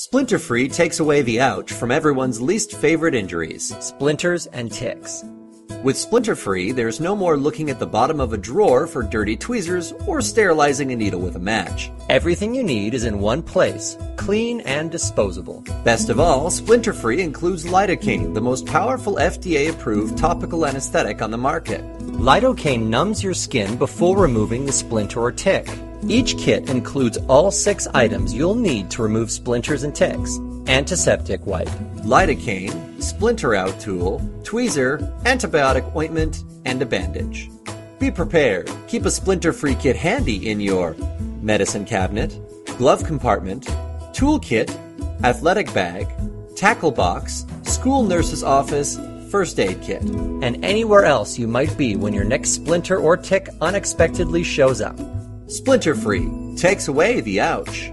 Splinter Free takes away the ouch from everyone's least favorite injuries. Splinters and ticks. With Splinter Free, there's no more looking at the bottom of a drawer for dirty tweezers or sterilizing a needle with a match. Everything you need is in one place, clean and disposable. Best of all, Splinter Free includes lidocaine, the most powerful FDA approved topical anesthetic on the market. Lidocaine numbs your skin before removing the splinter or tick. Each kit includes all six items you'll need to remove splinters and ticks. Antiseptic wipe, lidocaine, splinter out tool, tweezer, antibiotic ointment, and a bandage. Be prepared. Keep a splinter free kit handy in your medicine cabinet, glove compartment, toolkit, athletic bag, tackle box, school nurse's office, first aid kit, and anywhere else you might be when your next splinter or tick unexpectedly shows up. Splinter free takes away the ouch.